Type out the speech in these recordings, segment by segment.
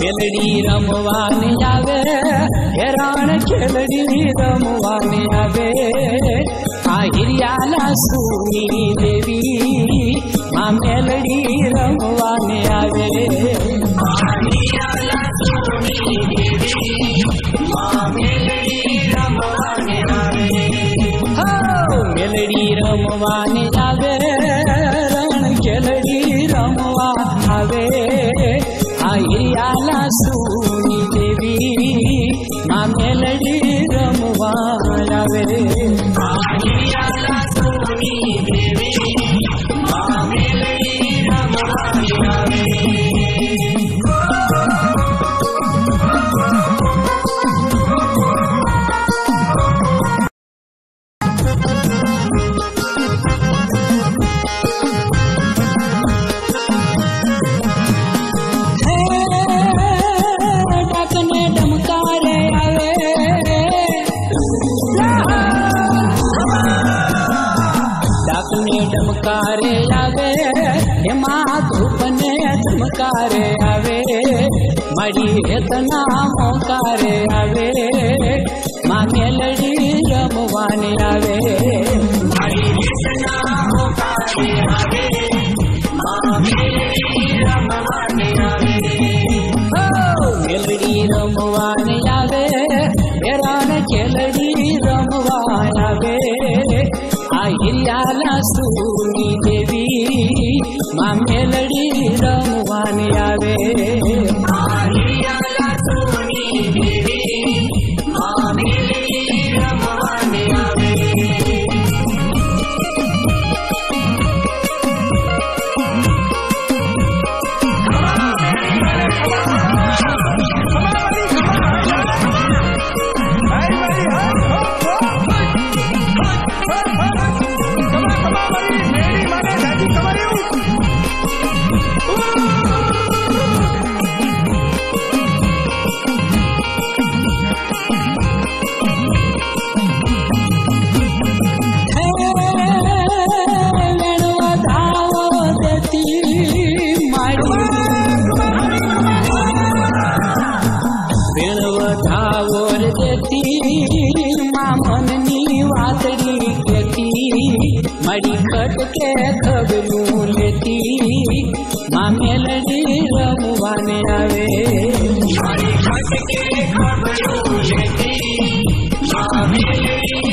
கேளடி ரமுவானியாவே ஏரான கேளடி ரமுவானியாவே ஆகிரியால சூனி தேவி மா மேலடி ரமுவானியாவே ஆகிரியால சூனி தேவி. रमवानी जावे रण केलरी रमवा हवे आई आला चमकारे आवे, हे माँ धूप ने चमकारे आवे, मरी इतना मोकारे आवे, मांगे लड़ी रमवाने आवे, मरी इतना मोकारे आवे, मांगे રે દેતી મા મનની વાતડી કેતી મારી ખટકે ખબરું લેતી મા મેલડી રમવાને આવે મારી ખટકે ખબરું લેતી મા મેલડી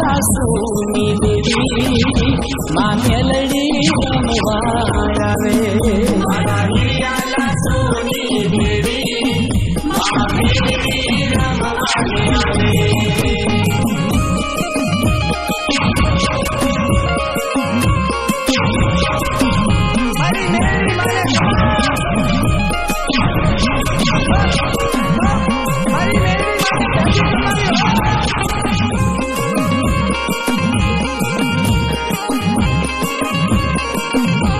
nas Thank you.